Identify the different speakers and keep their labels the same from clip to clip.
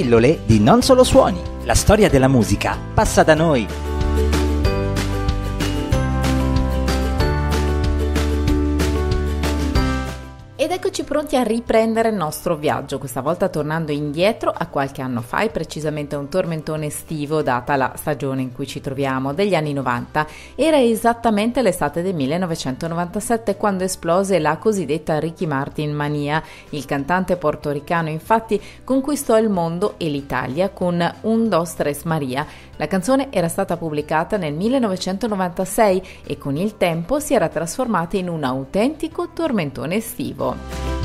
Speaker 1: Pillole di Non Solo Suoni. La storia della musica passa da noi.
Speaker 2: Ed eccoci pronti a riprendere il nostro viaggio, questa volta tornando indietro a qualche anno fa e precisamente a un tormentone estivo data la stagione in cui ci troviamo, degli anni 90. Era esattamente l'estate del 1997 quando esplose la cosiddetta Ricky Martin mania. Il cantante portoricano infatti conquistò il mondo e l'Italia con Un Dos Tres Maria. La canzone era stata pubblicata nel 1996 e con il tempo si era trasformata in un autentico tormentone estivo.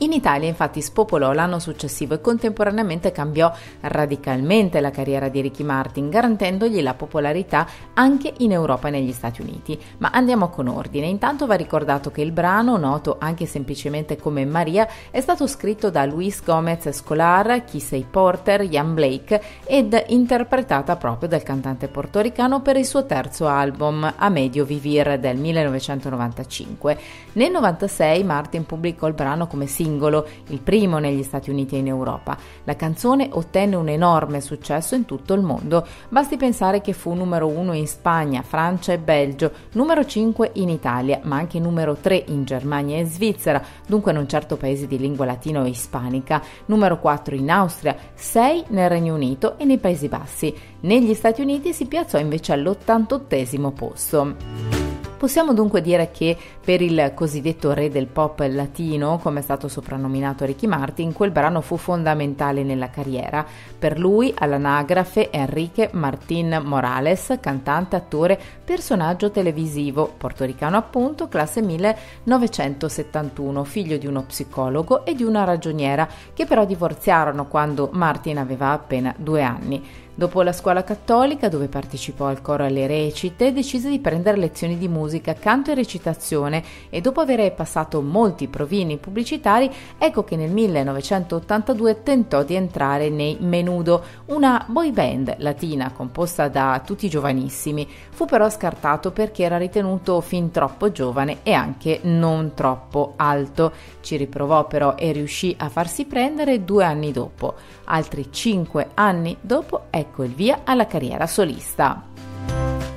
Speaker 2: In Italia infatti spopolò l'anno successivo e contemporaneamente cambiò radicalmente la carriera di Ricky Martin, garantendogli la popolarità anche in Europa e negli Stati Uniti. Ma andiamo con ordine. Intanto va ricordato che il brano, noto anche semplicemente come Maria, è stato scritto da Luis Gomez Escolar, Kissey Porter, Ian Blake ed interpretata proprio dal cantante portoricano per il suo terzo album, A Medio Vivir del 1995. Nel 96 Martin pubblicò il brano come singolo singolo, il primo negli Stati Uniti e in Europa. La canzone ottenne un enorme successo in tutto il mondo. Basti pensare che fu numero uno in Spagna, Francia e Belgio, numero 5 in Italia, ma anche numero 3 in Germania e Svizzera, dunque non certo paesi di lingua latina o ispanica, numero 4 in Austria, 6 nel Regno Unito e nei Paesi Bassi. Negli Stati Uniti si piazzò invece all'88 posto. Possiamo dunque dire che per il cosiddetto re del pop latino, come è stato soprannominato Ricky Martin, quel brano fu fondamentale nella carriera. Per lui, all'anagrafe, Enrique Martin Morales, cantante, attore, personaggio televisivo, portoricano appunto, classe 1971, figlio di uno psicologo e di una ragioniera, che però divorziarono quando Martin aveva appena due anni. Dopo la scuola cattolica, dove partecipò al coro alle recite, decise di prendere lezioni di musica, canto e recitazione e dopo aver passato molti provini pubblicitari, ecco che nel 1982 tentò di entrare nei Menudo, una boy band latina composta da tutti giovanissimi. Fu però scartato perché era ritenuto fin troppo giovane e anche non troppo alto. Ci riprovò però e riuscì a farsi prendere due anni dopo. Altri cinque anni dopo, ecco il via alla carriera solista.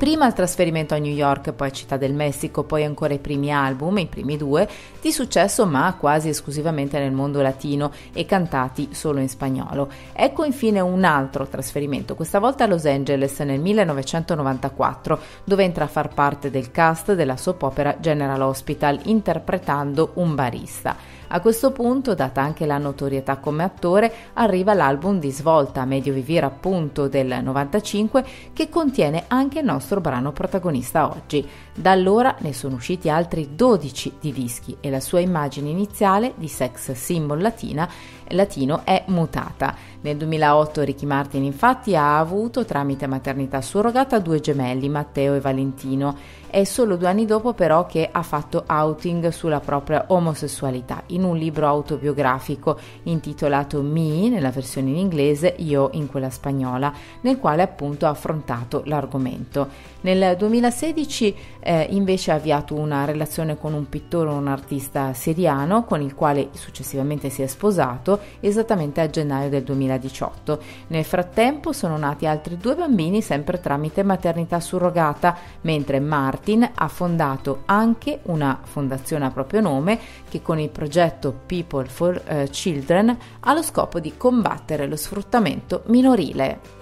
Speaker 2: Prima il trasferimento a New York, poi a Città del Messico, poi ancora i primi album, i primi due, di successo ma quasi esclusivamente nel mondo latino e cantati solo in spagnolo. Ecco infine un altro trasferimento, questa volta a Los Angeles nel 1994, dove entra a far parte del cast della soap opera General Hospital interpretando un barista. A questo punto, data anche la notorietà come attore, arriva l'album di svolta Medio Vivere appunto del 95 che contiene anche il nostro brano protagonista oggi. Da allora ne sono usciti altri 12 di dischi e la sua immagine iniziale di sex symbol latina, latino è mutata. Nel 2008 Ricky Martin infatti ha avuto tramite maternità surrogata due gemelli, Matteo e Valentino. È solo due anni dopo però che ha fatto outing sulla propria omosessualità in un libro autobiografico intitolato Me nella versione in inglese, Io in quella spagnola, nel quale appunto ha affrontato l'argomento. Nel 2016 eh, invece ha avviato una relazione con un pittore, un artista siriano, con il quale successivamente si è sposato esattamente a gennaio del 2018. Nel frattempo sono nati altri due bambini sempre tramite maternità surrogata, mentre Martin ha fondato anche una fondazione a proprio nome che con il progetto People for uh, Children ha lo scopo di combattere lo sfruttamento minorile.